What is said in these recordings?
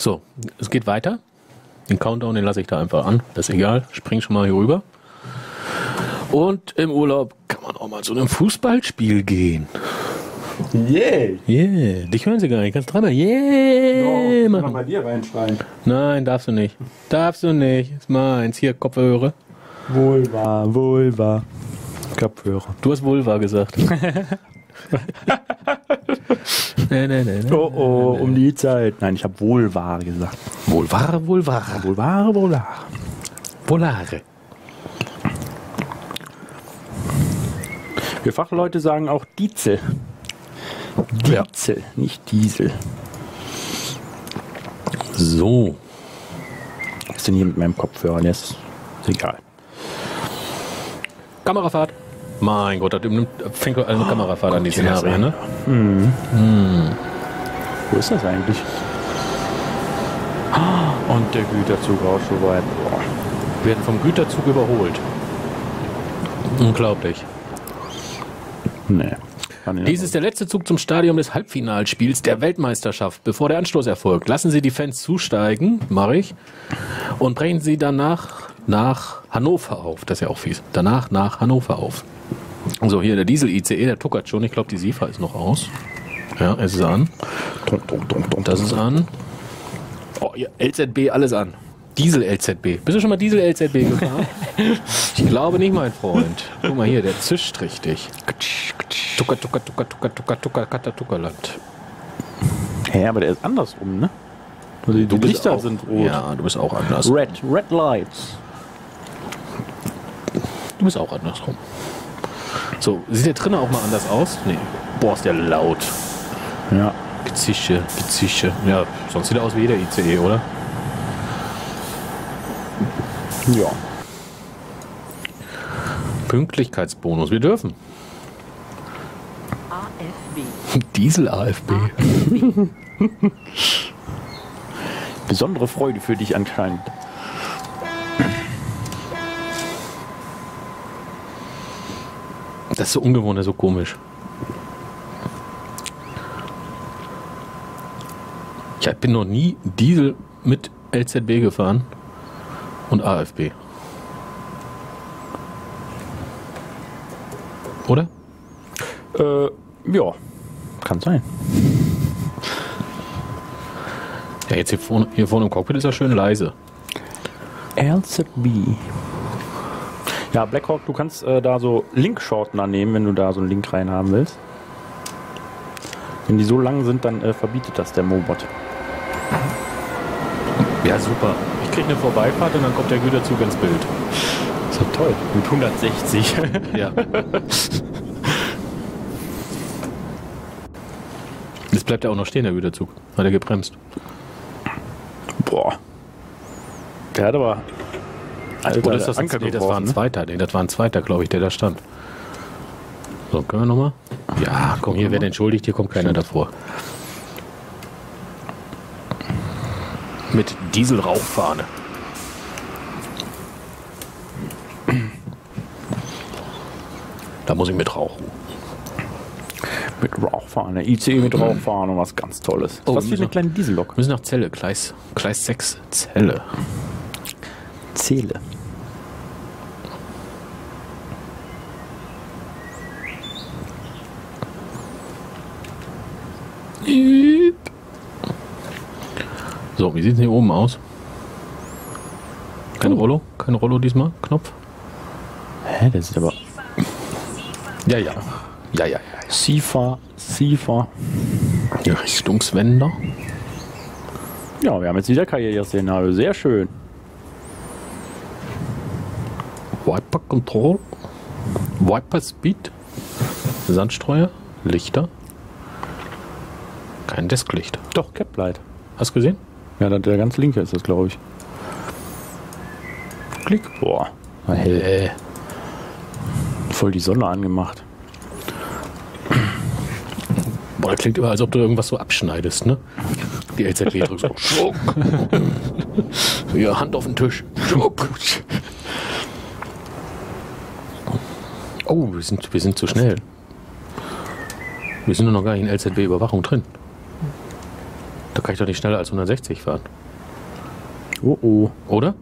So, es geht weiter. Den Countdown, den lasse ich da einfach an. Das ist egal. Spring schon mal hier rüber. Und im Urlaub kann man auch mal zu einem Fußballspiel gehen. Yeah. Yeah. Dich hören sie gar nicht. Kannst dreimal yeah Mal machen. bei dir reinschreien. Nein, darfst du nicht. Darfst du nicht. Ist meins. Hier, Kopfhörer. Wohl wahr. Kopfhörer. Du hast Vulva gesagt. nee, nee, nee, nee. Oh oh, um die Zeit. Nein, ich habe wohl wahr gesagt. Wohlware, Wohlware. Wohl wahr, wohl wahr. Volare. Wir Fachleute sagen auch Diesel. Ja. Diesel, nicht Diesel. So. Was ist denn hier mit meinem Kopfhörer? Der ist egal. Kamerafahrt. Mein Gott, das fängt eine Kamerafahrt an, die Szenarien, ne? Wo ist das eigentlich? Ah, Und der Güterzug auch so weit. Boah. Wir werden vom Güterzug überholt. Unglaublich. Nee. Dies ist der letzte Zug zum Stadion des Halbfinalspiels der Weltmeisterschaft, bevor der Anstoß erfolgt. Lassen Sie die Fans zusteigen, mache ich, und brechen Sie danach nach Hannover auf. Das ist ja auch fies. Danach nach Hannover auf. So, hier der Diesel-ICE, der tuckert schon. Ich glaube, die SIFA ist noch aus. Ja, es ist an. Das ist an. Oh, ja, LZB, alles an. Diesel-LZB. Bist du schon mal Diesel-LZB gefahren? ich glaube nicht, mein Freund. Guck mal hier, der zischt richtig. Tucker, tucker, tucker, tucker, tucker, tucker, katter, tuckerland. Hä, aber der ist andersrum, ne? Also die bist Lichter auch, sind rot. Ja, du bist auch anders. Red, red lights. Du bist auch andersrum. So, sieht der drinnen auch mal anders aus? Nee. Boah, ist der laut. Ja. Gezische, Gezische. Ja, sonst sieht er aus wie jeder ICE, oder? Ja. Pünktlichkeitsbonus. Wir dürfen. AFB. Diesel-AFB. Besondere Freude für dich anscheinend. Das ist so ungewohnt, das ist so komisch. Ich bin noch nie Diesel mit LZB gefahren und AFB. Oder? Äh, ja. Kann sein. Ja, jetzt hier vorne, hier vorne im Cockpit ist er schön leise. LZB. Ja, Blackhawk, du kannst äh, da so Link-Shortener nehmen, wenn du da so einen Link reinhaben willst. Wenn die so lang sind, dann äh, verbietet das der Mobot. Ja, super. Ich kriege eine Vorbeifahrt und dann kommt der Güterzug ins Bild. ist doch toll. Mit 160. Ja. Jetzt bleibt er auch noch stehen, der Güterzug. Hat er gebremst. Boah. Der hat aber. Alter, Oder ist das, Anker nee, das war ein zweiter. Nee, das war ein zweiter, glaube ich, der da stand. So, können wir nochmal? Ja, komm, hier wird entschuldigt, hier kommt keiner davor. Mit Dieselrauchfahne. Da muss ich mit rauchen. Mit Rauchfahne. ICE mit Rauchfahne, was ganz Tolles. Oh, was müssen eine wir- kleine Diesellok. Wir müssen nach Celle, Gleis, Gleis 6, Celle. Zähle. So, wie sieht es hier oben aus? Kein Oh. Rollo? Kein Rollo diesmal? Knopf? Hä, der sieht aber. Ja, ja. Ja, ja, ja. SIFA, SIFA. Richtungswender. Ja, wir haben jetzt wieder Karriereszenario. Sehr schön. Wiper Control. Wiper Speed. Sandstreuer. Lichter. Kein Desklicht. Doch, Caplight. Hast du gesehen? Ja, der, ganz linke ist das, glaube ich. Klick. Boah. hell. Äh. Voll die Sonne angemacht. Boah, das klingt immer, als ob du irgendwas so abschneidest, ne? Die LZB drückst. so, ja, Hand auf den Tisch. Schluck. Oh, wir sind, wir sind zu schnell. Wir sind nur noch gar nicht in LZB-Überwachung drin. Da kann ich doch nicht schneller als 160 fahren. Oh oh. Oder?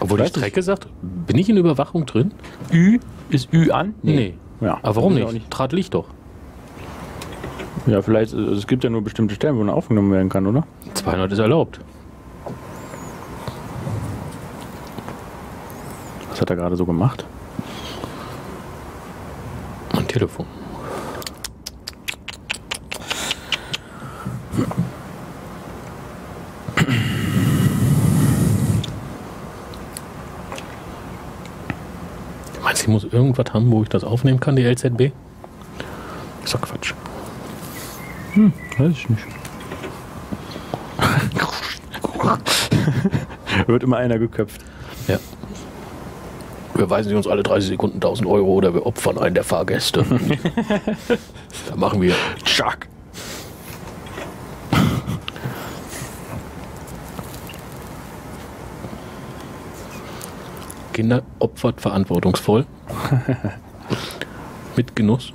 Obwohl die. Strecke sagt, bin ich in Überwachung drin? Ü? Ist Ü an? Ja. Aber warum auch nicht? Draht liegt doch. Ja, vielleicht, äh, es gibt ja nur bestimmte Stellen, wo man aufgenommen werden kann, oder? 200 ist erlaubt. Was hat er gerade so gemacht? Telefon. Meinst du, ich muss irgendwas haben, wo ich das aufnehmen kann, die LZB? Ist doch Quatsch. Weiß ich nicht. Wird immer einer geköpft. Ja. Überweisen Sie uns alle 30 Sekunden 1000 Euro oder wir opfern einen der Fahrgäste. da machen wir. Schack. Kinder opfert verantwortungsvoll. Mit Genuss.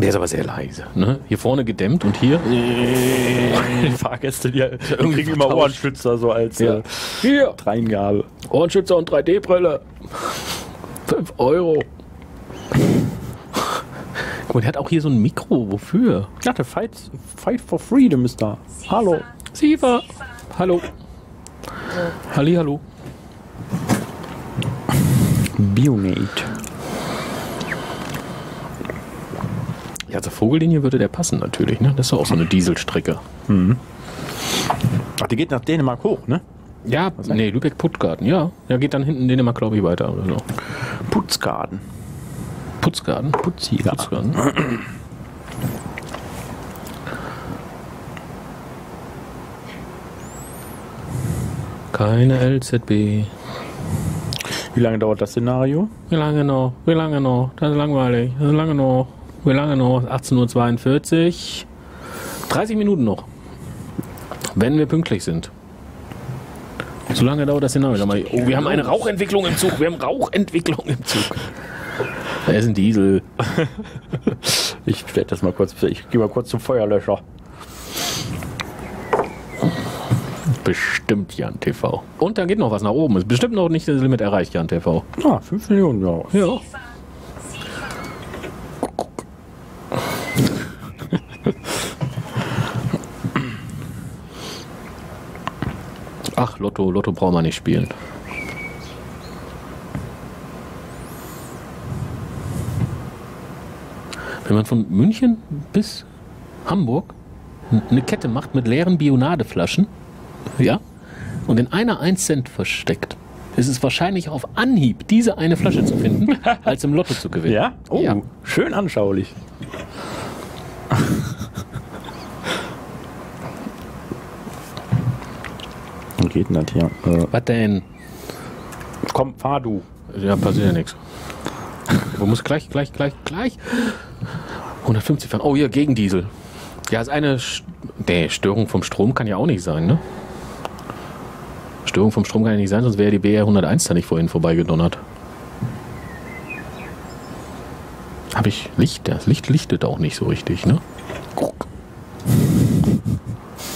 Der ist aber sehr leise. Ne? Hier vorne gedämmt und hier. Die Fahrgäste, die Irgendwie kriegen immer. Ohrenschützer so als Ja. äh, Hier! Dreingabe. Ohrenschützer und 3D-Brille. 5 Euro. Guck mal, der hat auch hier so ein Mikro. Wofür? Ja, der Fight, Fight for Freedom ist da. Hallo. Siva. Hallo. Halli, hallo. Bionate. Ja, zur Vogellinie würde der passen natürlich. Ne? Das ist doch auch so eine Dieselstrecke. Ach, die geht nach Dänemark hoch, ne? Ja, nee, Lübeck-Puttgarten, ja. Ja, geht dann hinten Dänemark, glaube ich, weiter oder so. Putzgarten. Putzgarten? Putziger. Putzgarten. Keine LZB. Wie lange dauert das Szenario? Wie lange noch? Wie lange noch? Das ist langweilig. Wie lange noch? Wie lange noch? 18.42 Uhr. 30 Minuten noch. Wenn wir pünktlich sind. So lange dauert das. Mal- Oh, wir haben eine Rauchentwicklung im Zug. Wir haben Rauchentwicklung im Zug. Da ist ein Diesel. Ich werde das mal kurz. Ich gehe mal kurz zum Feuerlöscher. Bestimmt Jan TV. Und da geht noch was nach oben. Ist bestimmt noch nicht das Limit erreicht, Jan TV. Ah, 5 Millionen, ja. Ja. Ach, Lotto, Lotto braucht man nicht spielen. Wenn man von München bis Hamburg eine Kette macht mit leeren Bionadeflaschen, ja, und in einer 1 Cent versteckt, ist es wahrscheinlich auf Anhieb, diese eine Flasche zu finden, als im Lotto zu gewinnen. Ja? Oh, Ja. schön anschaulich. Geht denn das hier? Äh, Was denn? komm, fahr du. Ja, passiert ja nichts. Man muss gleich, gleich, gleich, gleich. 150 fahren. Oh, hier, Gegendiesel. Ja, ist eine. St nee, Störung vom Strom kann ja auch nicht sein, ne? Störung vom Strom kann ja nicht sein, sonst wäre die BR 101 da nicht vorhin vorbeigedonnert. Habe ich Licht? Das Licht lichtet auch nicht so richtig, ne? Guck.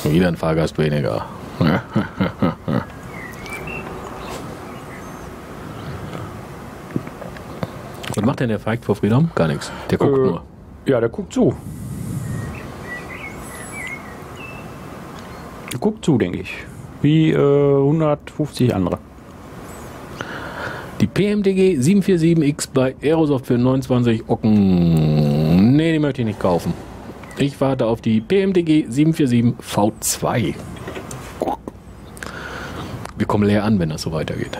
Wieder ein Fahrgast weniger. Was macht denn der Fight for Freedom? Gar nichts. Der guckt Äh, nur. Ja, der guckt zu. Der guckt zu, denke ich. Wie äh, 150 andere. Die PMDG 747X bei Aerosoft für 29 Ocken. Nee, die möchte ich nicht kaufen. Ich warte auf die PMDG 747 V2. Wir kommen leer an, wenn das so weitergeht.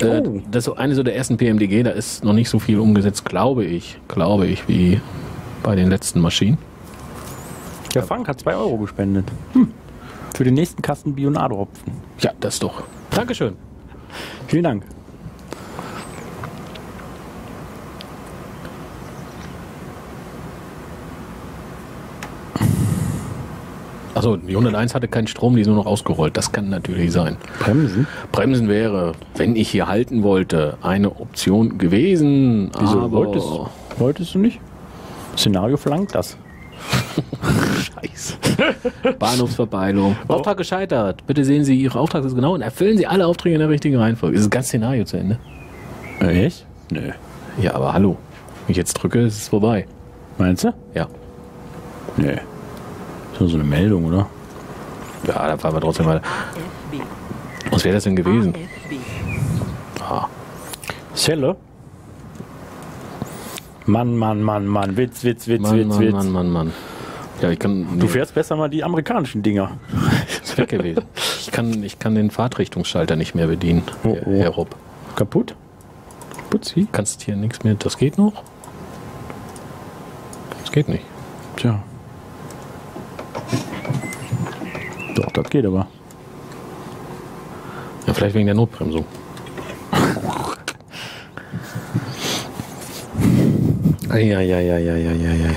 Äh, Oh. Das ist so eine so der ersten PMDG, da ist noch nicht so viel umgesetzt, glaube ich, glaube ich, wie bei den letzten Maschinen. Der Frank hat 2 Euro gespendet. Hm. Für den nächsten Kasten Bionado-Hopfen. Ja, das doch. Dankeschön. Vielen Dank. Achso, die 101 hatte keinen Strom, die ist nur noch ausgerollt. Das kann natürlich sein. Bremsen? Bremsen wäre, wenn ich hier halten wollte, eine Option gewesen. Wieso aber wolltest Wolltest du nicht? Szenario verlangt das. Scheiße. Bahnhofsverbeilung. Auftrag gescheitert. Bitte sehen Sie Ihre Auftrag ist genau und erfüllen Sie alle Aufträge in der richtigen Reihenfolge. Ist das ganze Szenario zu Ende? Echt? Nö. Ja, aber hallo. Wenn ich jetzt drücke, ist es vorbei. Meinst du? Ja. Nö. Ist nur so eine Meldung, oder? Ja, dann fahren wir trotzdem weiter. AFB. Was wäre das denn gewesen? Ah. Celle? Mann, Mann, Mann, Mann. Witz, Witz, Witz, Mann, Witz, Mann, Witz. Mann, Mann, Mann. Ja, ich kann. Du fährst besser mal die amerikanischen Dinger. Ist weg gewesen. Ich kann, ich kann den Fahrtrichtungsschalter nicht mehr bedienen, Oh, oh. Herr Rupp. Kaputt? Putzi? Kannst hier nichts mehr. Das geht noch? Das geht nicht. Tja. Doch, das geht aber. Ja, vielleicht wegen der Notbremsung. Eieieiei.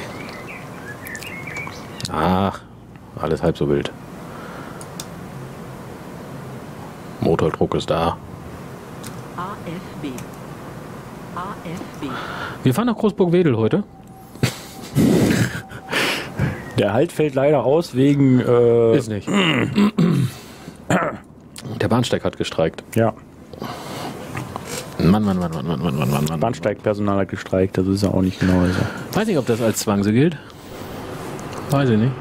Ach, alles halb so wild. Motordruck ist da. AFB. AFB. Wir fahren nach Großburg-Wedel heute. Der Halt fällt leider aus wegen. Äh Ist nicht. Der Bahnsteig hat gestreikt. Ja. Mann, Mann, Mann, Mann, Mann, Mann, Mann, Mann. Mann. Bahnsteigpersonal hat gestreikt, das ist ja auch nicht genau so. Weiß nicht, ob das als Zwangse gilt. Weiß ich nicht.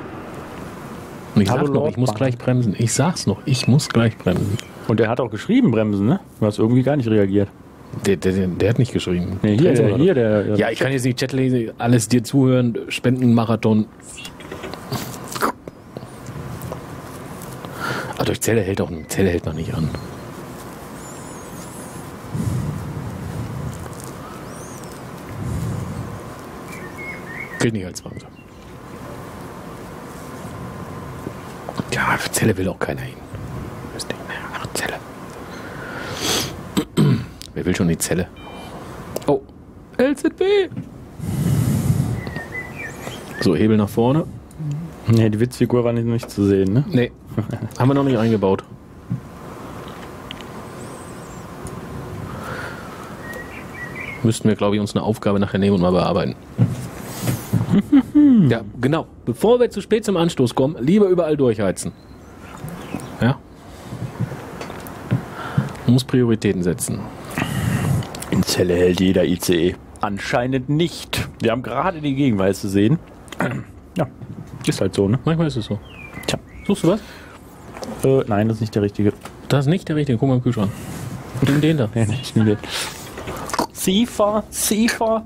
Und ich sag's noch, ich muss gleich bremsen. Ich sag's noch, ich muss gleich bremsen. Und der hat auch geschrieben bremsen, ne? Du hast irgendwie gar nicht reagiert. Der, der, der, der hat nicht geschrieben. Nee, hier, der, hier, der, ja, ich kann jetzt nicht Chat lesen, alles dir zuhören, Spendenmarathon. Durch Zelle hält auch Zelle hält man nicht an. Gilt nicht als Zwang. Ja, Zelle will auch keiner hin. Das Ding, Ach, Zelle. Wer will schon die Zelle? Oh, LZB. So, Hebel nach vorne. Nee, die Witzfigur war nicht, nicht zu sehen, ne? Nee, haben wir noch nicht eingebaut. Müssten wir, glaube ich, uns eine Aufgabe nachher nehmen und mal bearbeiten. ja, genau. Bevor wir zu spät zum Anstoß kommen, lieber überall durchheizen. Ja? Man muss Prioritäten setzen. In Zelle hält jeder ICE. Anscheinend nicht. Wir haben gerade die Gegenweise sehen. Ja, ist halt so, ne? Manchmal ist es so. Tja. Suchst du was? Äh, nein, das ist nicht der richtige. Das ist nicht der richtige. Guck mal im Kühlschrank. Nimm den da. Nee, ich nehme den. Siefer, Siefer.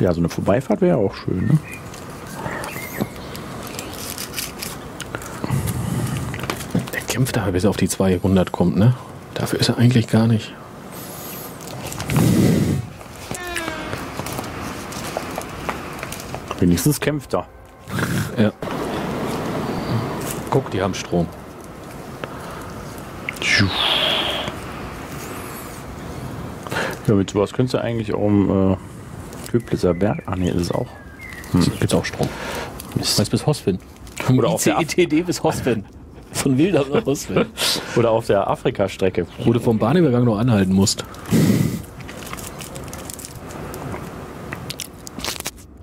Ja, so eine Vorbeifahrt wäre auch schön, ne? Der kämpft aber bis er auf die 200 kommt, ne? Dafür ist er eigentlich gar nicht. Wenigstens kämpft er. Ja. Guck, die haben Strom. Ja, mit sowas könntest du eigentlich auch um äh, Köblitzer Berg. Ah, nee, ist auch. Gibt's auch Strom. Mist. Weißt bis Hosfin. Oder auf der ICETD bis Hosfin. Von Wilder nach Hosfin. Oder auf der Afrika-Strecke. Wo du vom Bahnübergang noch anhalten musst.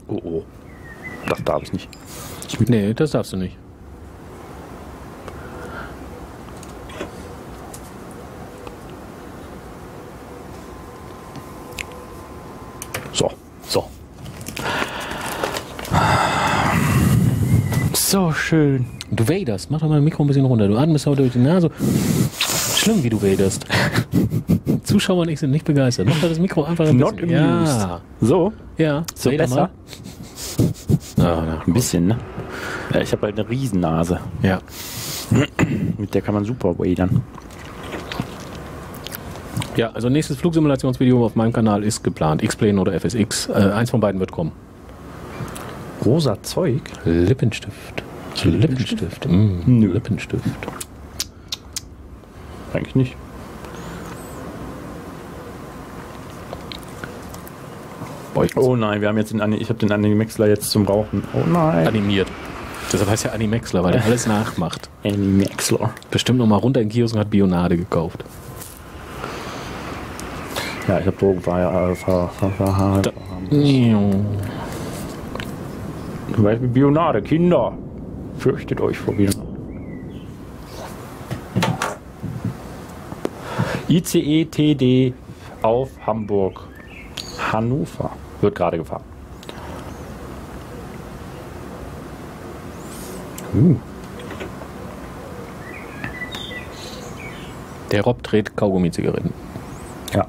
Oh, oh. Das darf ich nicht. Nee, das darfst du nicht. So. So. So schön. Du waderst. Mach doch mal das Mikro ein bisschen runter. Du atmest heute durch die Nase. Schlimm, wie du waderst. Zuschauer und ich sind nicht begeistert. Mach doch das Mikro einfach ein Not bisschen. amused. Ja. So. Ja. So besser? mal. Ah. Ein bisschen, ne? Ja, ich habe halt eine Riesennase. Ja. Mit der kann man super wadern. Ja, also nächstes Flugsimulationsvideo auf meinem Kanal ist geplant. X-Plane oder FSX. Äh, eins von beiden wird kommen. Rosa Zeug? Lippenstift. Lippenstift. Mm, Nö. Lippenstift. Eigentlich nicht. Oh nein, wir haben jetzt den Ani ich habe den Animexler jetzt zum Rauchen. Oh nein. animiert. Deshalb heißt ja Animexler, weil der alles nachmacht. Animexler. Bestimmt noch mal runter in den Kiosk und hat Bionade gekauft. Ja, ich habe Drogen ver, äh, ver, ver, ver, Da- Zum Beispiel Bionade, Kinder. Fürchtet euch vor Bionade. ICE TD auf Hamburg. Hannover. Wird gerade gefahren. Uh, Der Rob dreht Kaugummi-Zigaretten. ja.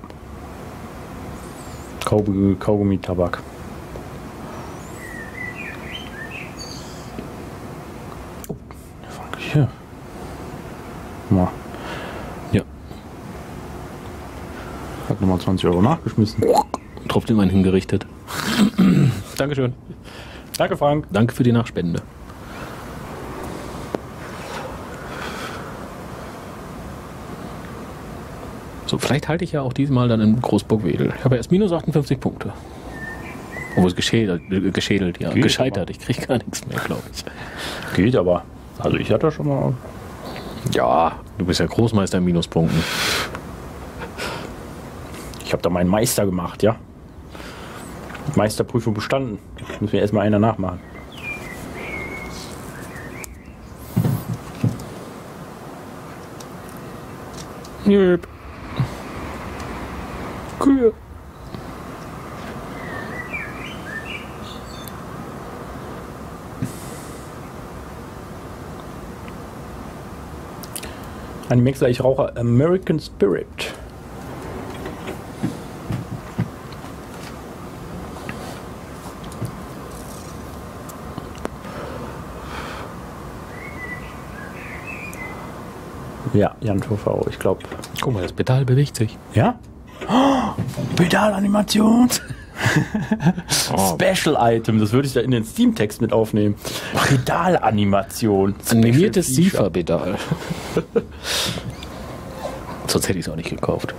Kaugummi, Kaugummi Tabak. Oh, hier. Mal. Ja. Hat nochmal 20 Euro nachgeschmissen. Tropft immerhin hingerichtet. Dankeschön. Danke, Frank. Danke für die Nachspende. Vielleicht halte ich ja auch diesmal dann in Großburgwedel. Ich habe erst minus 58 Punkte. Obwohl es geschädelt, äh, geschädelt ja. Geht Gescheitert. Ich kriege gar nichts mehr, glaube ich. Geht aber. Also ich hatte schon mal. Ja, du bist ja Großmeister in Minuspunkten. Ich habe da meinen Meister gemacht, ja. Meisterprüfung bestanden. Müssen wir erstmal einer nachmachen. Nöp. Kühe. Ein Mixer, ich rauche American Spirit. Ja, Jan TV, ich glaube. Guck mal, das Pedal bewegt sich. Ja? Oh, Pedalanimation. Special Item, das würde ich da in den Steam-Text mit aufnehmen. Pedalanimation. Animiertes. SIFA-Pedal. Sonst hätte ich es auch nicht gekauft.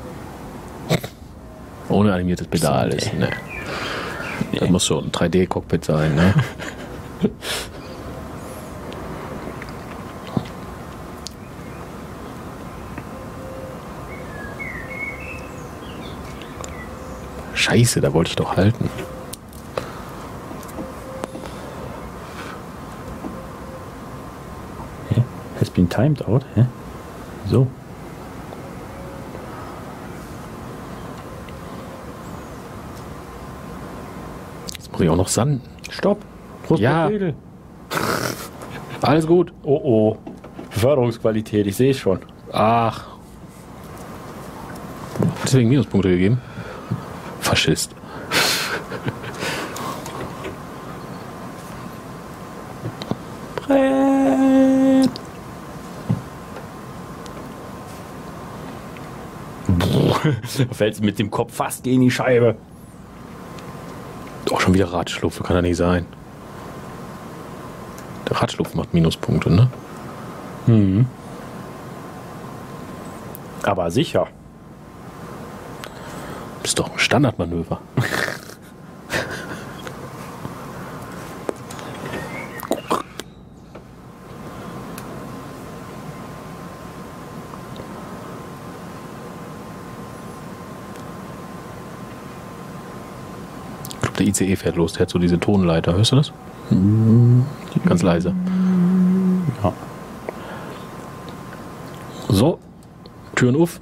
Ohne animiertes Pedal ist. Ne. Das muss schon ein 3D-Cockpit sein, ne? Scheiße, da wollte ich doch halten. Hä? Has been timed out? Hä? So. Jetzt muss ich auch noch sanden. Stopp. Prost, Ja. Alles gut. Oh oh. Beförderungsqualität, ich sehe es schon. Ach. Deswegen Minuspunkte gegeben. Faschist. Brett. Fällt mit dem Kopf fast gegen die Scheibe. Doch schon wieder Radschlupfe, kann ja nicht sein. Der Radschlupf macht Minuspunkte, ne? Aber sicher. Doch ein Standardmanöver. Ich glaube, der ICE fährt los. Der hat so diese Tonleiter. Hörst du das? Ganz leise. Ja. So, Türen auf.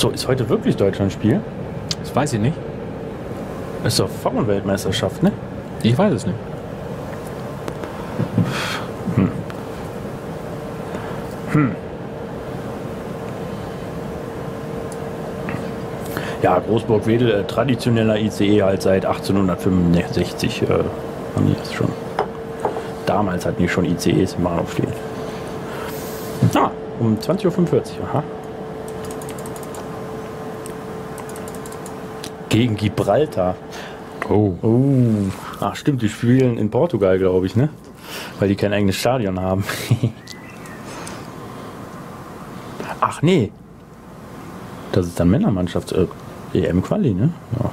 So, ist heute wirklich Deutschlandspiel? Das weiß ich nicht. Ist doch Frauenweltmeisterschaft, ne? Ich weiß es nicht. Ja, Großburg-Wedel, äh, traditioneller ICE halt seit 1865 äh, haben die das schon. Damals hatten die schon ICEs im Bahnhof stehen. Ah, um 20.45 Uhr, aha. Gegen Gibraltar. Oh. Oh, ach stimmt, die spielen in Portugal, glaube ich, ne? Weil die kein eigenes Stadion haben. ach nee. Das ist dann Männermannschaft. Äh, ne? Ja.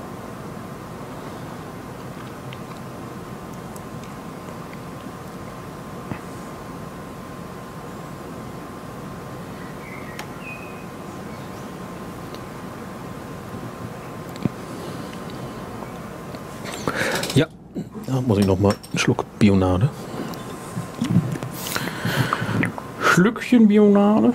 Da muss ich noch mal einen Schluck Bionade. Schlückchen Bionade.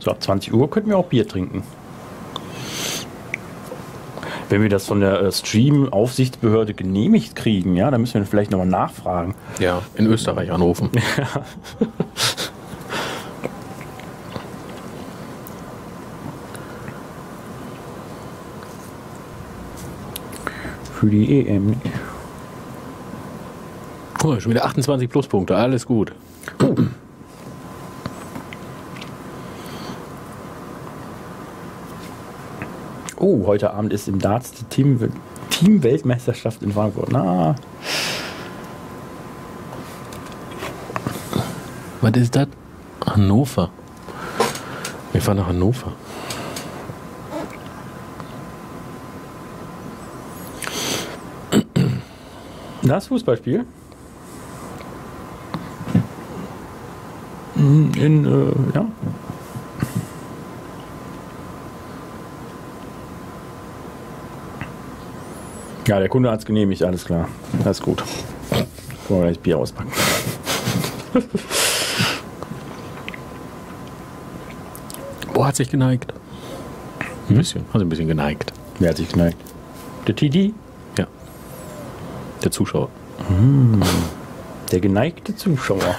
So, ab 20 Uhr könnten wir auch Bier trinken. Wenn wir das von der äh, Stream-Aufsichtsbehörde genehmigt kriegen, ja, dann müssen wir vielleicht nochmal nachfragen. Ja, in Österreich anrufen. Für die EM. Guck mal, schon wieder 28 Pluspunkte, alles gut. Oh, heute Abend ist im Darts die Team- Team-Weltmeisterschaft in Frankfurt. Na, Was ist das? Hannover. Wir fahren nach Hannover. Das Fußballspiel. In, in äh, ja. Ja, der Kunde hat es genehmigt, alles klar. Das ist gut. Wollen wir gleich Bier auspacken. Boah, hat sich geneigt. Ein bisschen, also ein bisschen geneigt. Wer hat sich geneigt? Der TD? Ja. Der Zuschauer. Der geneigte Zuschauer.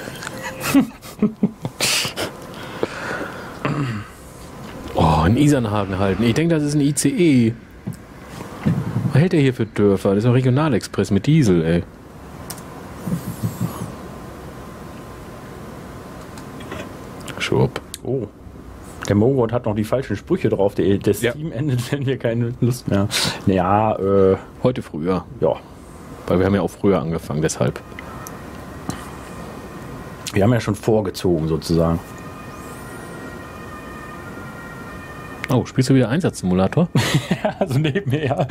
Oh, in Isernhagen halten. Ich denke, das ist ein ICE. Was hält der hier für Dörfer? Das ist ein Regionalexpress mit Diesel, ey. Schwupp. Oh. Der Mogod hat noch die falschen Sprüche drauf. Der, das Ja. Team endet, wenn wir keine Lust mehr. Naja, äh, Heute früher. ja. Weil wir haben ja auch früher angefangen, deshalb. Wir haben ja schon vorgezogen sozusagen. Oh, spielst du wieder Einsatzsimulator? Also nebenher.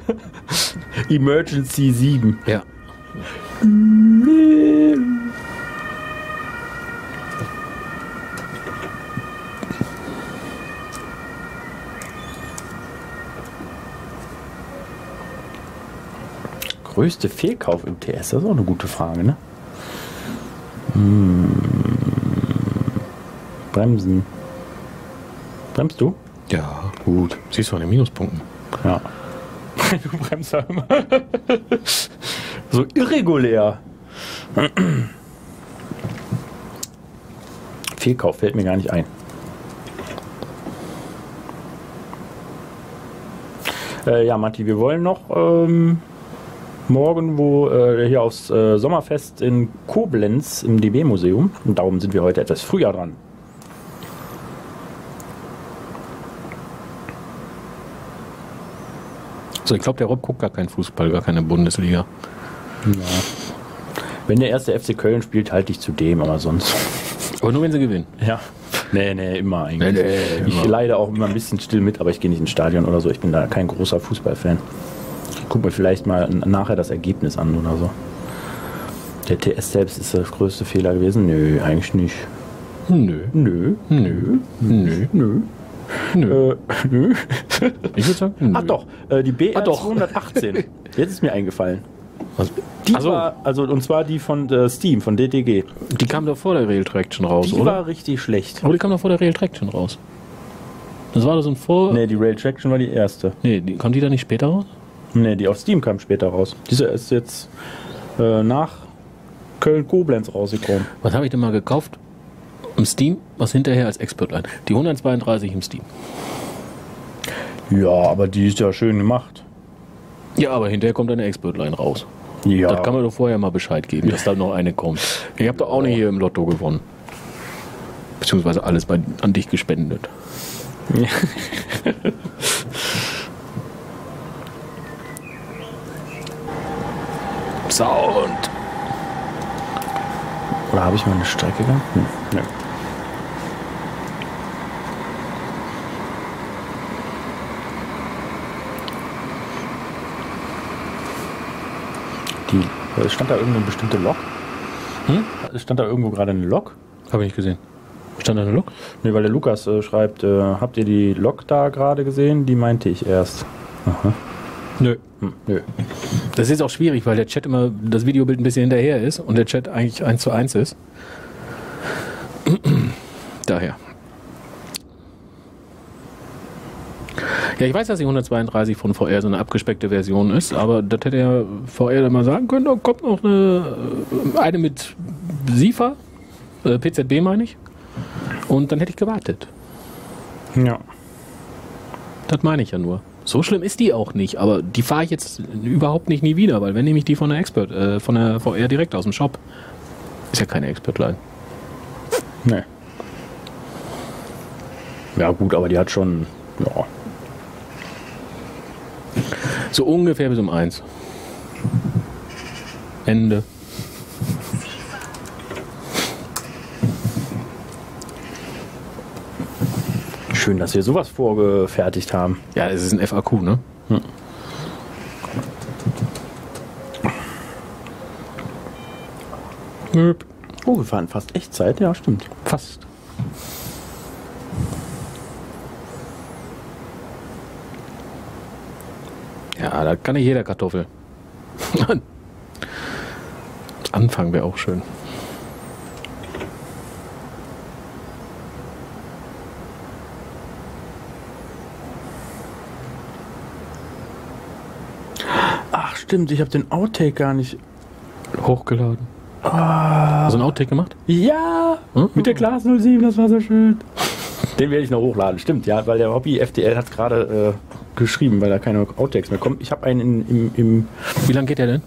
Emergency 7. ja. Größte Fehlkauf im TS, das ist auch eine gute Frage, ne? Hm. Bremsen. Bremst du? Ja, gut. Siehst du an den Minuspunkten. Ja. du bremst ja immer. so irregulär. Fehlkauf fällt mir gar nicht ein. Äh, ja, Matti, wir wollen noch ähm, morgen, wo äh, hier aufs äh, Sommerfest in Koblenz im DB-Museum. Und darum sind wir heute etwas früher dran. So, ich glaube, der Rob guckt gar keinen Fußball, gar keine Bundesliga. Wenn der erste FC Köln spielt, halte ich zu dem, aber sonst. Aber nur wenn sie gewinnen. Ja. Nee, nee, immer eigentlich. Nee, nee, ich immer. leide auch immer ein bisschen still mit, aber ich gehe nicht ins Stadion oder so. Ich bin da kein großer Fußballfan. Guck mir vielleicht mal nachher das Ergebnis an oder so. Der TS selbst ist der größte Fehler gewesen? Nö, eigentlich nicht. Nö. Nö, Nö. Nö. nö. Nö. Äh, nö. Ich würde sagen, nö. Ach doch, äh, die BR Ah, doch. 218. Jetzt ist mir eingefallen. Was? Die Ach so. war, also und zwar die von äh, Steam, von DTG. Die kam doch vor der Rail Traction raus, Die oder? war richtig schlecht. Aber die kam doch vor der Rail Traction raus. Das war doch so ein Vor... Nee, die Rail Traction war die erste. Nee, die, kommt die da nicht später raus? Nee, die auf Steam kam später raus. Diese ist jetzt äh, nach Köln-Koblenz rausgekommen. Was habe ich denn mal gekauft? Im Steam, was hinterher als Expert-Line. Die 132 im Steam. Ja, aber die ist ja schön gemacht. Ja, aber hinterher kommt eine Expert-Line raus. Ja. Das kann man doch vorher mal Bescheid geben, dass da noch eine kommt. Ich habe doch auch nicht hier im Lotto gewonnen. Beziehungsweise alles bei, an dich gespendet. Sound. Oder habe ich mal eine Strecke gehabt? Hm. Nee. Die, stand da irgendeine bestimmte Lok? Hm? Stand da irgendwo gerade eine Lok? Habe ich nicht gesehen. Stand da eine Lok? Nee, weil der Lukas äh, schreibt, äh, habt ihr die Lok da gerade gesehen? Die meinte ich erst. Nö. Hm, nö. Das ist auch schwierig, weil der Chat immer das Videobild ein bisschen hinterher ist und der Chat eigentlich 1 zu 1 ist. Daher. Ja, ich weiß, dass die 132 von VR so eine abgespeckte Version ist, aber das hätte ja VR dann mal sagen können, da kommt noch eine, äh, eine mit SIFA, äh, PZB meine ich, und dann hätte ich gewartet. Ja. Das meine ich ja nur. So schlimm ist die auch nicht, aber die fahre ich jetzt überhaupt nicht nie wieder, weil wenn nehme ich die von der Expert, äh, von der VR direkt aus dem Shop. Ist ja keine Expert-Line. Nee. Ja, gut, aber die hat schon. Ja. So ungefähr bis um eins. Ende. Schön, dass wir sowas vorgefertigt haben. Ja, es ist ein FAQ, ne? Möp. Oh, wir fahren fast Echtzeit. Ja, stimmt. Fast. Ja, da kann nicht jeder Kartoffel. Anfang wäre auch schön. Ach, stimmt. Ich habe den Outtake gar nicht. Hochgeladen. Hast du einen Outtake gemacht? Ja! Hm? Mit der Glas 07, das war so schön. Den werde ich noch hochladen, stimmt, ja, weil der Hobby FDL hat gerade äh, geschrieben, weil da keine Outtakes mehr kommen. Ich habe einen in, im, im. Wie lange geht der denn?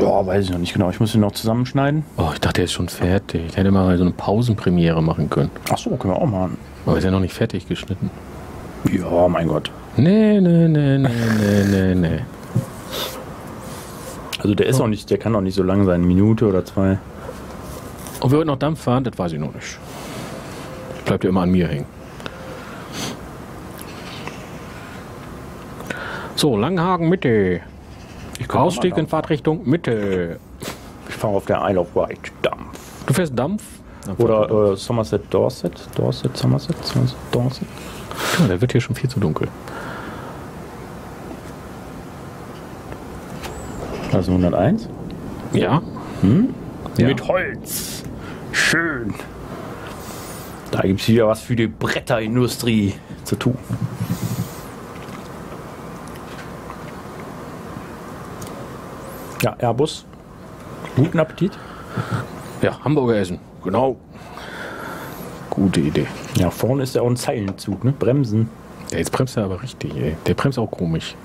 Ja, weiß ich noch nicht genau. Ich muss ihn noch zusammenschneiden. Oh, ich dachte, der ist schon fertig. Ich hätte mal so eine Pausenpremiere machen können. Ach so, können wir auch machen. Aber ist ja noch nicht fertig geschnitten. Ja, mein Gott. Nee, nee, nee, nee, nee, nee, nee. Also der ist auch nicht, der kann auch nicht so lang sein, eine Minute oder zwei. Ob wir heute noch Dampf fahren, das weiß ich noch nicht. Bleibt ja immer an mir hängen. So, Langhagen Mitte. Ich Ausstieg in Fahrtrichtung Mitte. Ich fahre auf der Isle of Wight Dampf. Du fährst Dampf? Oder äh, Somerset Dorset. Dorset, Somerset, Somerset, Dorset. Mal, der wird hier schon viel zu dunkel. Also 101. Ja? Ja. Mit Holz. Schön. Da gibt es wieder was für die Bretterindustrie zu tun. Ja, Airbus. Guten Appetit. Ja, Hamburger essen. Genau. Gute Idee. Ja, vorne ist ja auch ein Zeilenzug, ne? Bremsen. Ja, jetzt bremst er aber richtig, ey. Der bremst auch komisch.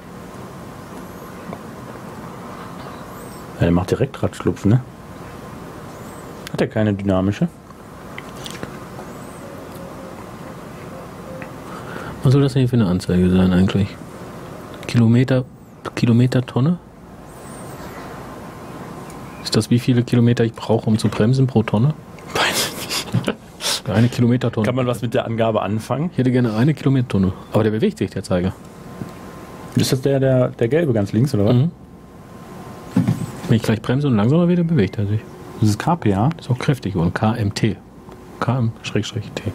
Ja, der macht direkt Radschlupfen, ne? Hat er keine dynamische? Was soll das denn hier für eine Anzeige sein eigentlich? Kilometer, Kilometertonne? Ist das wie viele Kilometer ich brauche, um zu bremsen pro Tonne? Weiß ich nicht. Eine Kilometertonne. Kann man was mit der Angabe anfangen? Ich hätte gerne eine Kilometertonne. Aber der bewegt sich, der Zeiger. Ist das der, der, der gelbe ganz links, oder was? Mhm. Wenn ich gleich bremse und langsamer werde, bewegt er sich. Das ist KPA. Ist auch kräftig und KMT. KM-T.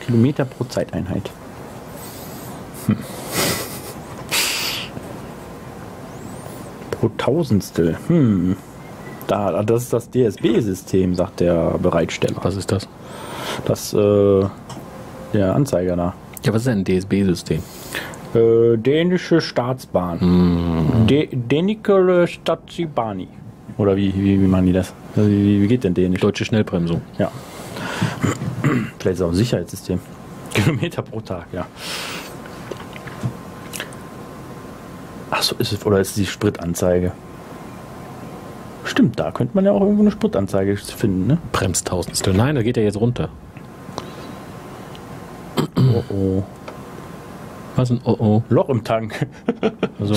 Kilometer pro Zeiteinheit. Hm. Pro Tausendstel. Hm. Da, das ist das DSB-System, sagt der Bereitsteller. Was ist das? Das, äh, der Anzeiger da. Ja, was ist denn ein DSB-System? Äh, dänische Staatsbahn. De Dänikere Staatsbahn. Oder wie, wie, wie machen die das? Also Wie, wie geht denn Dänisch? Deutsche Schnellbremsung. Ja. Vielleicht ist es auch ein Sicherheitssystem. Kilometer pro Tag, ja. Ach so, ist es, oder ist es die Spritanzeige? Stimmt, da könnte man ja auch irgendwo eine Spritanzeige finden, ne? Bremstausendstel. Nein, da geht er jetzt runter. Oh oh. Was ein Oh oh. Loch im Tank. Also,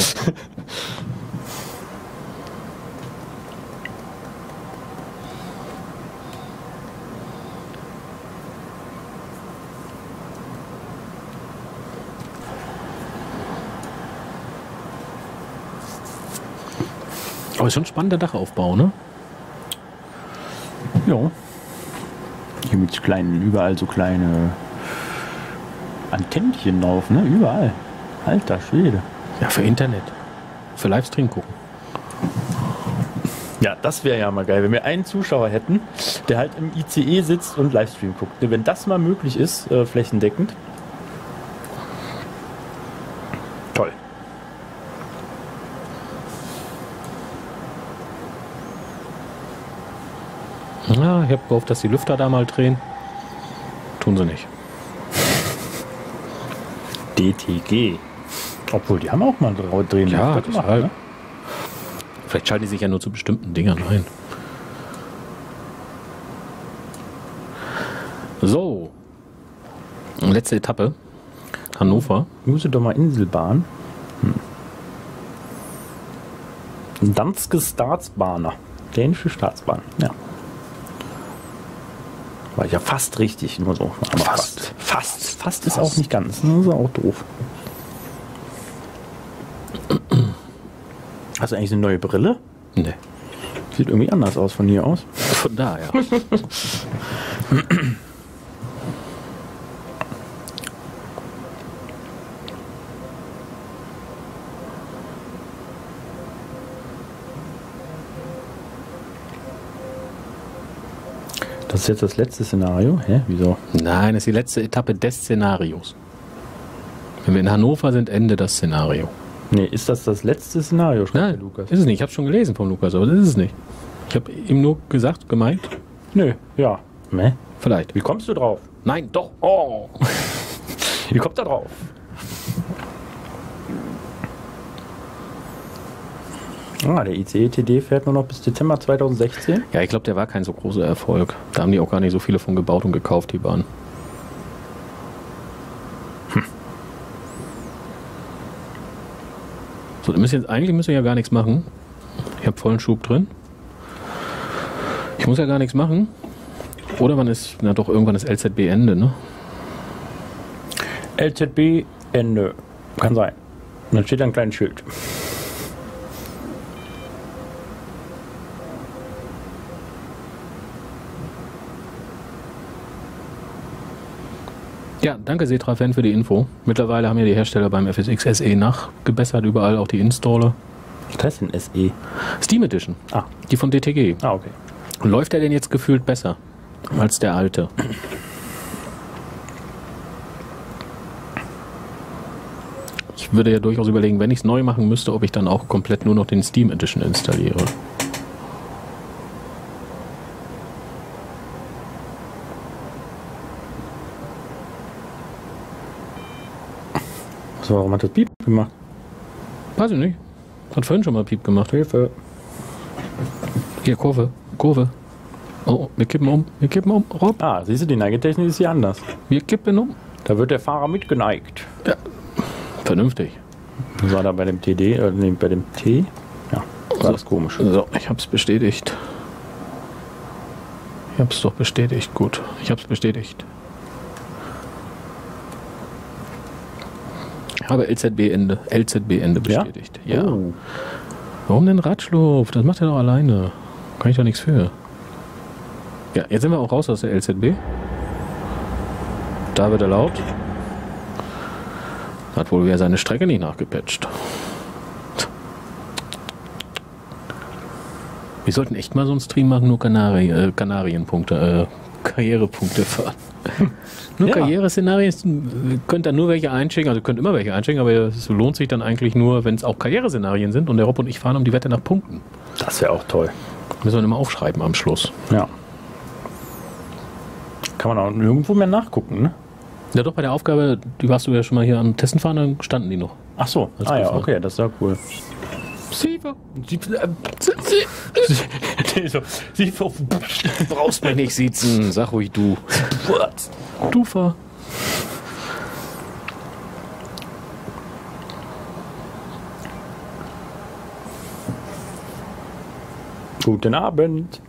aber ist schon ein spannender Dachaufbau, ne? Ja. Hier mit kleinen, überall so kleine Antennchen drauf, ne? Überall. Alter Schwede. Ja, für Internet. Für Livestream gucken. Ja, das wäre ja mal geil, wenn wir einen Zuschauer hätten, der halt im ICE sitzt und Livestream guckt. Wenn das mal möglich ist, äh, flächendeckend. Toll. Ja, ich habe gehofft, dass die Lüfter da mal drehen. Tun sie nicht. DTG. Obwohl, die haben auch mal drehen Ja, deshalb. ne? Vielleicht schalten die sich ja nur zu bestimmten Dingern ein. So. Letzte Etappe. Hannover. Müsste doch mal Inselbahn. Hm. Danske Staatsbahner. Dänische Staatsbahn, ja. War ja fast richtig, nur so. Aber Fast. Fast. Fast ist auch nicht ganz. Das ist auch doof. Hast du eigentlich eine neue Brille? Ne. Sieht irgendwie anders aus von hier aus. Von daher. Das ist jetzt das letzte Szenario. Hä? Wieso? Nein, das ist die letzte Etappe des Szenarios. Wenn wir in Hannover sind, Ende das Szenario. Nee, ist das das letzte Szenario, schreibt Nein, Lukas. ist es nicht. Ich habe schon gelesen vom Lukas, aber das ist es nicht. Ich habe ihm nur gesagt, gemeint, Nö, ja. Hä? vielleicht. Wie kommst du drauf? Nein, doch. Oh. Wie kommt er drauf? Ah, der ICE-TD fährt nur noch bis Dezember 2016. Ja, ich glaube, der war kein so großer Erfolg. Da haben die auch gar nicht so viele von gebaut und gekauft, die Bahn. So, dann müssen jetzt, eigentlich müssen wir ja gar nichts machen. Ich habe vollen Schub drin. Ich muss ja gar nichts machen. Oder wann ist, na doch, irgendwann ist LZB Ende, ne? LZB Ende. Kann sein. Und dann steht da ein kleines Schild. Danke Setra-Fan für die Info. Mittlerweile haben ja die Hersteller beim FSX SE nachgebessert, überall auch die Installer. Was heißt denn SE? Steam Edition, Ah, die von DTG. ah okay. Läuft er denn jetzt gefühlt besser als der alte? Ich würde ja durchaus überlegen, wenn ich es neu machen müsste, ob ich dann auch komplett nur noch den Steam Edition installiere. So, warum hat das Piep gemacht? Weiß ich nicht. Hat vorhin schon mal Piep gemacht. Hilfe. Hier, Kurve, Kurve. Oh, wir kippen um, wir kippen um. Rob, Ah, siehst du, die Neigetechnik ist hier anders. wir kippen um. Da wird der Fahrer mitgeneigt. Vernünftig. Das war da bei dem TD, äh, nee, bei dem T. Ja, war das komisch. So, ich hab's bestätigt. Ich hab's doch bestätigt. Gut, ich hab's bestätigt. Ich habe LZB-Ende LZB-Ende Ja? bestätigt. Ja. Oh. Warum denn Radschlupf? Das macht er doch alleine. Kann ich doch nichts für. Ja, jetzt sind wir auch raus aus der LZB. Da wird er laut. Hat wohl wieder seine Strecke nicht nachgepatcht. Wir sollten echt mal so einen Stream machen, nur Kanari äh, Kanarienpunkte, äh, Karrierepunkte fahren. nur Ja. Karriereszenarien, ihr könnt dann nur welche einschicken, also ihr könnt immer welche einschicken, aber es lohnt sich dann eigentlich nur, wenn es auch Karriereszenarien sind und der Rob und ich fahren um die Wette nach Punkten. Das wäre auch toll. Müssen wir immer aufschreiben am Schluss. Ja. Kann man auch nirgendwo mehr nachgucken, ne? Ja doch, bei der Aufgabe, die warst du ja schon mal hier am Testen fahren, dann standen die noch. Ach so. Ah ja, okay, das ist ja cool. Siefer. Siefer. Siefer. Brauchst mich nicht siezen, sag ruhig du. Du fahr. Guten Abend.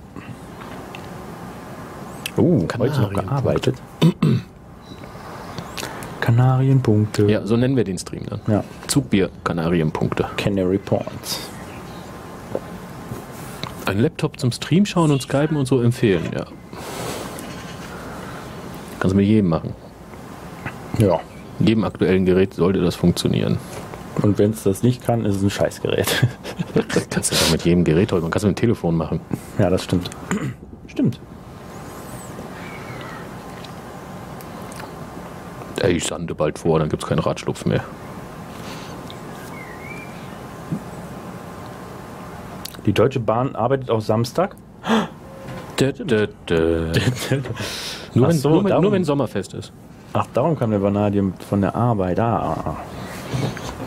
Oh, heute noch gearbeitet. Kanarienpunkte. Ja, so nennen wir den Stream dann. Ja. Zugbier, Kanarienpunkte. Canary Points. Ein Laptop zum Stream schauen und Skypen und so empfehlen, ja. Kannst du mit jedem machen. Ja. Mit jedem aktuellen Gerät sollte das funktionieren. Und wenn es das nicht kann, ist es ein Scheißgerät. Kannst du doch mit jedem Gerät heute. Man kann es mit dem Telefon machen. ja, das stimmt. Stimmt. Ey, ich sande bald vor, dann gibt es keinen Radschlupf mehr. Die Deutsche Bahn arbeitet auch Samstag. Dö, dö, dö. Nur, wenn, so, nur, darum. nur wenn Sommerfest ist. Ach, darum kam der Vanadium von der Arbeit. Ah,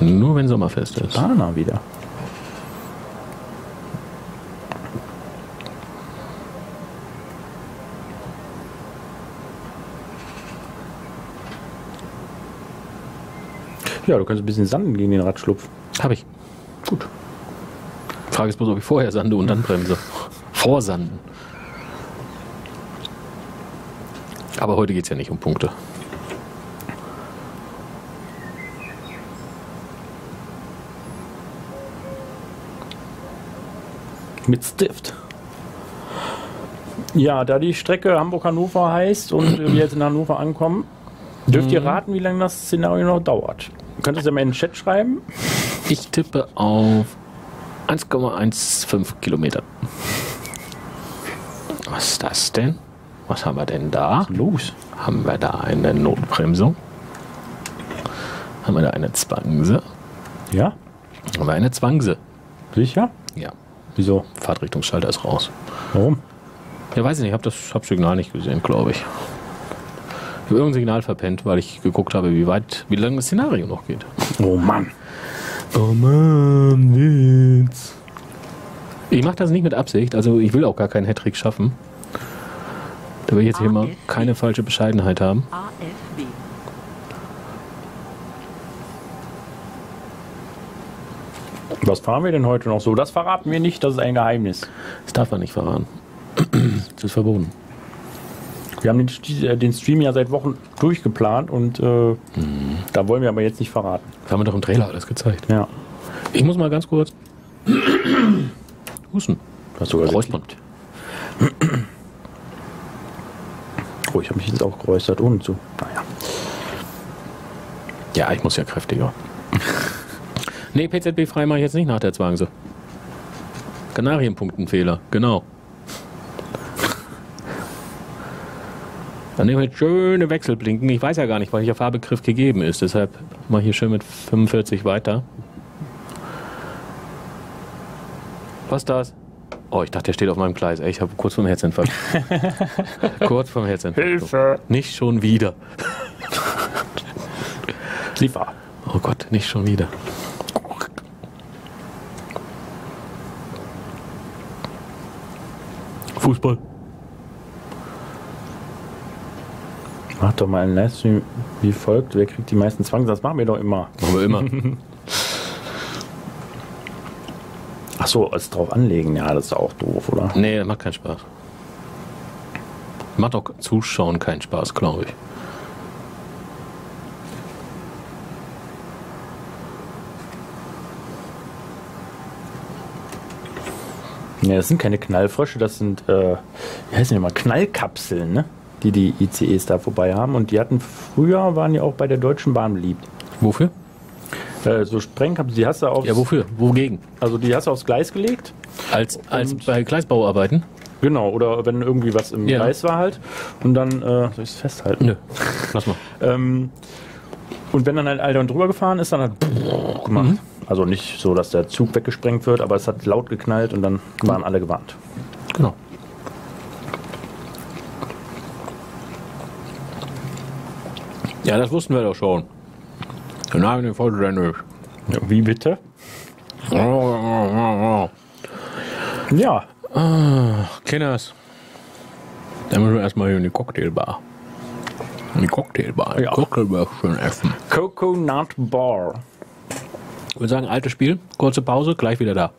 Nur wenn Sommerfest ist. Bahner wieder. Ja, du kannst ein bisschen sanden gegen den Radschlupf. Habe ich. Gut. Frage ist bloß, ob ich vorher sande und dann bremse. Vorsanden. Aber heute geht es ja nicht um Punkte. Mit Stift. Ja, da die Strecke Hamburg-Hannover heißt und wir jetzt in Hannover ankommen, dürft ihr raten, wie lange das Szenario noch dauert. Du könntest ja mal in den Chat schreiben. Ich tippe auf 1,15 Kilometer. Was ist das denn? Was haben wir denn da? Los. Haben wir da eine Notbremsung? Haben wir da eine Zwangse? Ja? Haben wir eine Zwangse? Sicher? Ja. Wieso? Fahrtrichtungsschalter ist raus. Warum? Ja, weiß ich nicht, ich habe das hab Signal nicht gesehen, glaube ich. Ich habe irgendein Signal verpennt, weil ich geguckt habe, wie weit, wie lange das Szenario noch geht. Oh Mann. Oh Mann, Witz. Ich mache das nicht mit Absicht, also ich will auch gar keinen Hattrick schaffen. Da will ich jetzt hier mal keine falsche Bescheidenheit haben. AFB. Was fahren wir denn heute noch so? Das verraten wir nicht, das ist ein Geheimnis. Das darf man nicht verraten. Das ist verboten. Wir haben den, äh, den Stream ja seit Wochen durchgeplant und äh, da wollen wir aber jetzt nicht verraten. Das haben wir doch im Trailer alles gezeigt. Ja. Ich muss mal ganz kurz husten. Was sogar Räuspern. Oh, ich habe mich jetzt auch geräuspert ohne zu. Naja. Ja, ich muss ja kräftiger. nee, PZB frei mache ich jetzt nicht nach der Zwangse. Kanarienpunktenfehler, genau. Dann nehmen wir jetzt schöne Wechselblinken. Ich weiß ja gar nicht, welcher Fahrbegriff gegeben ist. Deshalb mache ich hier schön mit 45 weiter. Was ist das? Oh, ich dachte, der steht auf meinem Gleis. Ey, ich habe kurz vorm Herzinfarkt. kurz vorm Herzinfarkt. Hilfe! Nicht schon wieder. Liefer. Oh Gott, nicht schon wieder. Fußball. Mach doch mal einen Livestream wie folgt. Wer kriegt die meisten Zwangs? Das machen wir doch immer. Machen wir immer. Ach so, als drauf anlegen. Ja, das ist auch doof, oder? nee, das macht keinen Spaß. Macht auch Zuschauen keinen Spaß, glaube ich. Nee, das sind keine Knallfrösche, das sind, äh, wie heißen die mal, Knallkapseln, ne? Die die ICEs da vorbei haben. Und die hatten früher, waren die auch bei der Deutschen Bahn beliebt. Wofür? Äh, so Sprengkapseln, die hast du aufs, Ja, wofür? Wogegen? also die hast du aufs Gleis gelegt. Als, als bei Gleisbauarbeiten? Genau, oder wenn irgendwie was im Ja. Gleis war halt. Und dann, äh, soll ich es festhalten? Nö. Lass mal. Ähm, und wenn dann halt einer drüber gefahren ist, dann hat gemacht. Also nicht so, dass der Zug weggesprengt wird, aber es hat laut geknallt und dann waren alle gewarnt. Genau. Ja, das wussten wir doch schon. Nein, den wollte der nicht. Wie bitte? Ja, Kenners. Dann müssen wir erstmal hier in die Cocktailbar. In die Cocktailbar. Ja. Cocktailbar schön essen. Coconut Bar. Ich würde sagen, altes Spiel, kurze Pause, gleich wieder da.